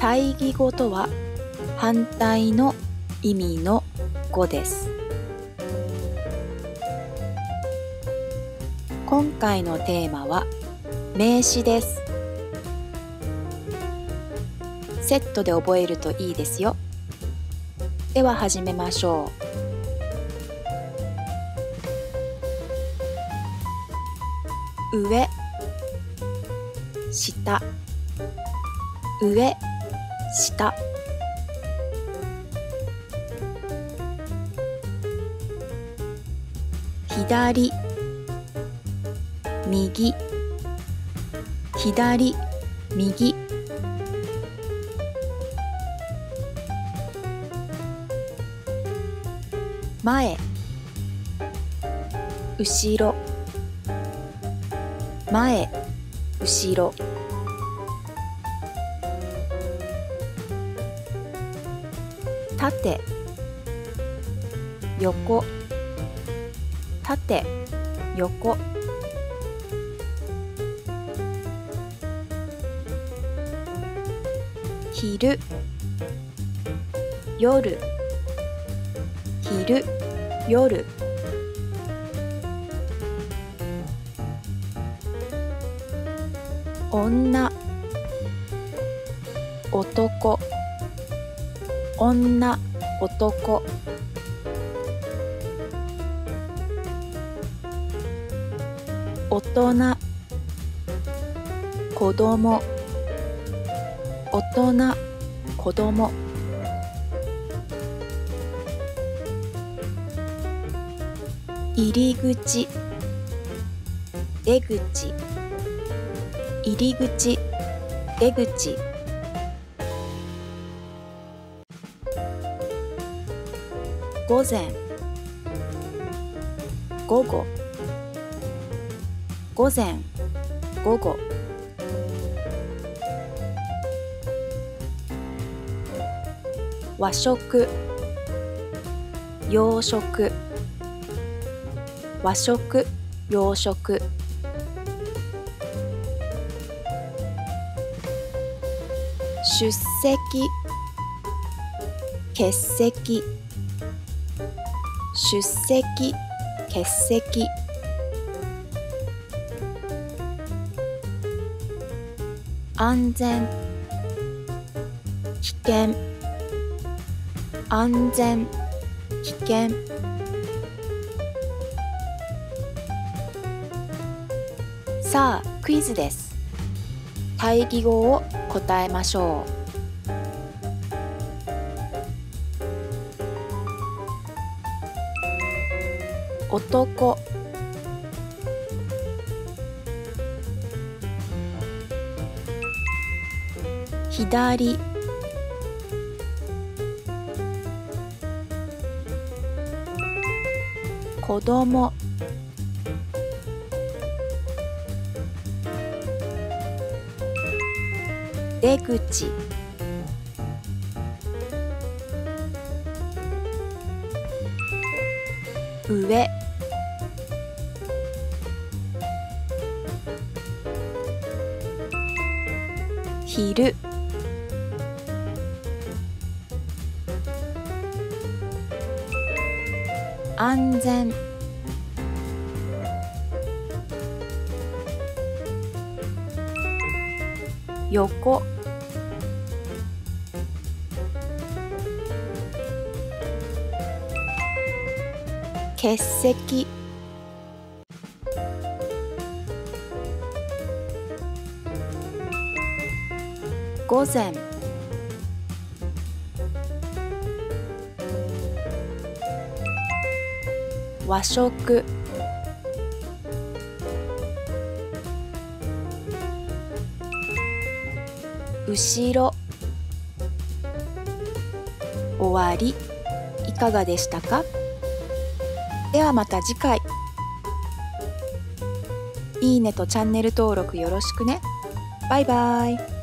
対義語とは反対の意味の語です。今回のテーマは名詞です。セットで覚えるといいですよ。では始めましょう。上下上。下。左。右。左。右。前。後ろ。前。後ろ。縦横縦横。昼夜。昼夜。女。男。女男。大人。子供。大人。子供。入り口。出口。入り口。出口。午前。午後。午前。午後。和食。洋食。和食。洋食。出席。欠席。出席欠席。安全。危険。安全。危険。さあクイズです。対義語を答えましょう。男。左。子供。出口。上。昼。安全。横。欠席。午前。和食。後ろ。終わり。いかがでしたか？ではまた次回。いいねとチャンネル登録よろしくね。バイバイ。